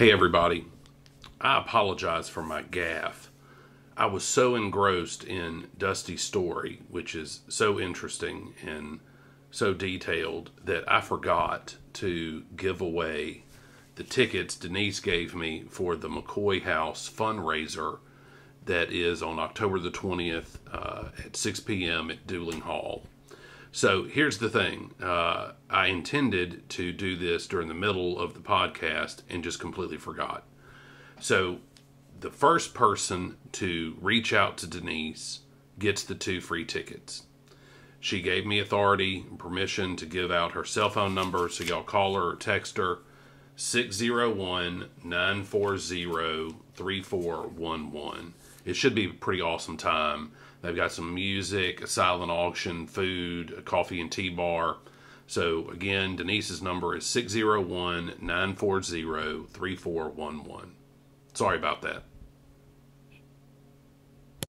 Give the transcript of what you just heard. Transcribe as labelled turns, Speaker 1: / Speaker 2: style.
Speaker 1: Hey, everybody. I apologize for my gaffe. I was so engrossed in Dusti's story, which is so interesting and so detailed, that I forgot to give away the tickets Denise gave me for the McCoy House fundraiser that is on October the 20th uh, at 6 p.m. at Duling Hall. So here's the thing uh, I intended to do this during the middle of the podcast and just completely forgot. So the first person to reach out to Denise gets the two free tickets. She gave me authority and permission to give out her cell phone number, so y'all call her or text her 601 940 3411. It should be a pretty awesome time. They've got some music, a silent auction, food, a coffee and tea bar. So, again, Denise's number is 601 940 3411. Sorry about that.